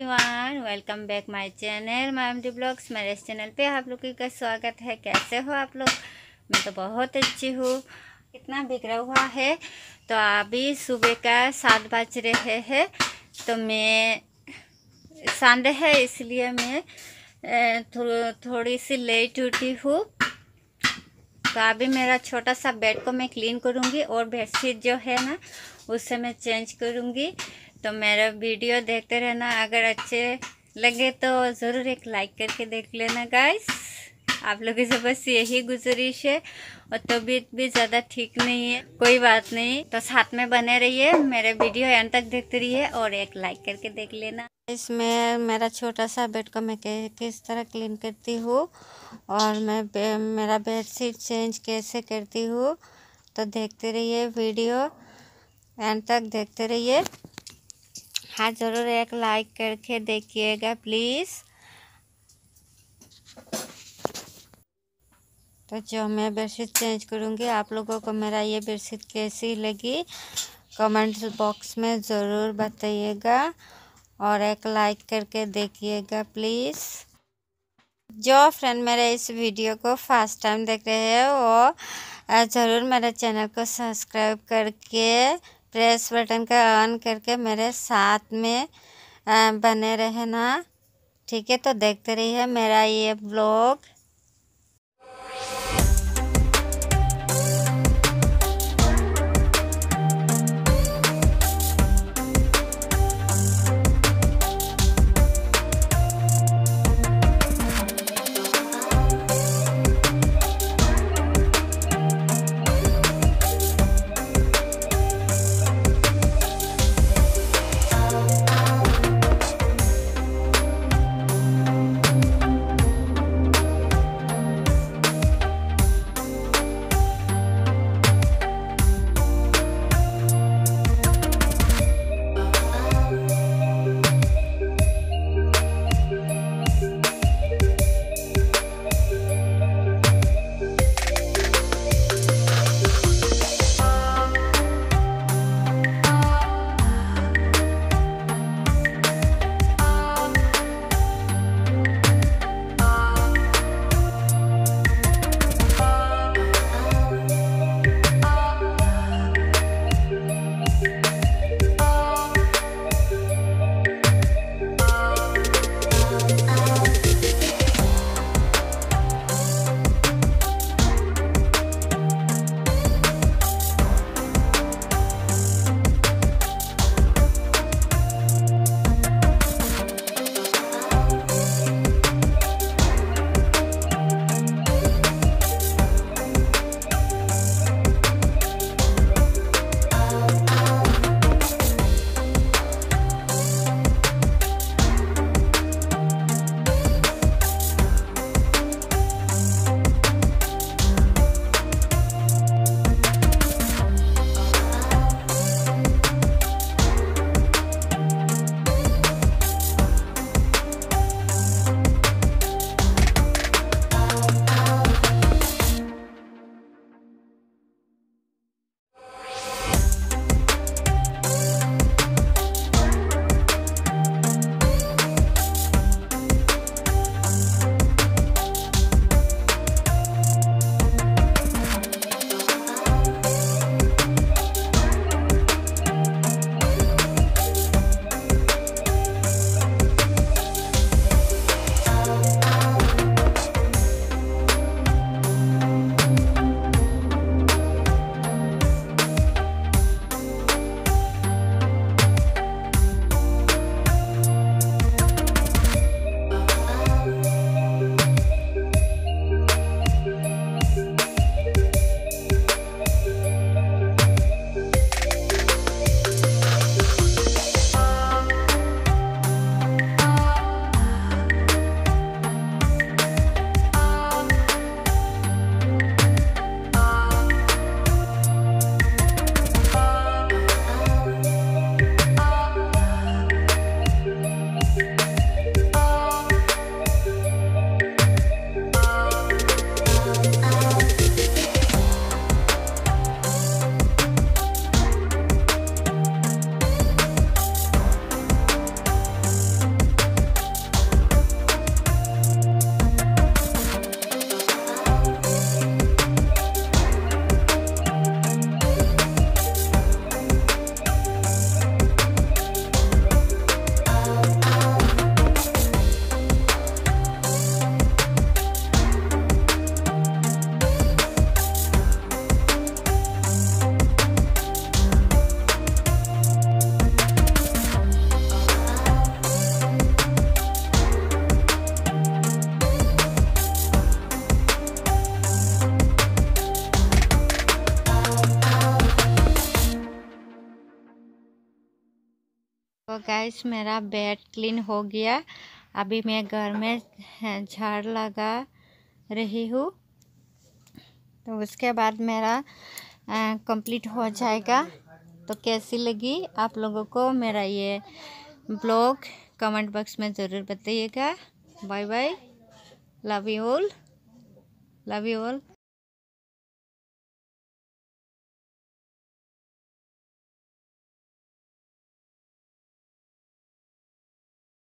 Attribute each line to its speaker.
Speaker 1: Everyone welcome back my channel my M D blogs मेरे इस channel पे आप लोगों का स्वागत है। कैसे हो आप लोग? मैं तो बहुत अच्छी हूँ। कितना बिगड़ा हुआ है तो अभी सुबह का सात बज रहे हैं तो मैं संडे है इसलिए मैं थो, थोड़ी सी लेट उठी हूँ। तो अभी मेरा छोटा सा बेड को मैं क्लीन करूँगी और बेडशीट जो है ना उससे मैं चेंज करूँगी। तो मेरा वीडियो देखते रहना। अगर अच्छे लगे तो ज़रूर एक लाइक करके देख लेना गाइस आप लोगों से बस यही गुजारिश है। और तबीयत तो भी ज़्यादा ठीक नहीं है कोई बात नहीं। तो साथ में बने रहिए मेरे वीडियो एंड तक देखते रहिए और एक लाइक करके देख लेना। इसमें मेरा छोटा सा बेड को मैं किस तरह क्लीन करती हूँ और मैं बे, मेरा बेड शीट चेंज कैसे करती हूँ तो देखते रहिए वीडियो एंड तक देखते रहिए। हाँ ज़रूर एक लाइक करके देखिएगा प्लीज़ तो जो मैं बेडशीट चेंज करूँगी, आप लोगों को मेरा ये बेडशीट कैसी लगी कमेंट बॉक्स में ज़रूर बताइएगा और एक लाइक करके देखिएगा प्लीज़ जो फ्रेंड मेरे इस वीडियो को फ़र्स्ट टाइम देख रहे हैं वो ज़रूर मेरे चैनल को सब्सक्राइब करके प्रेस बटन का ऑन करके मेरे साथ में बने रहना। ठीक है तो देखते रहिए मेरा ये ब्लॉग। गाइस मेरा बेड क्लीन हो गया। अभी मैं घर में झाड़ लगा रही हूँ। तो उसके बाद मेरा कंप्लीट हो जाएगा। तो कैसी लगी आप लोगों को मेरा ये ब्लॉग कमेंट बॉक्स में ज़रूर बताइएगा। Bye bye love you all love you all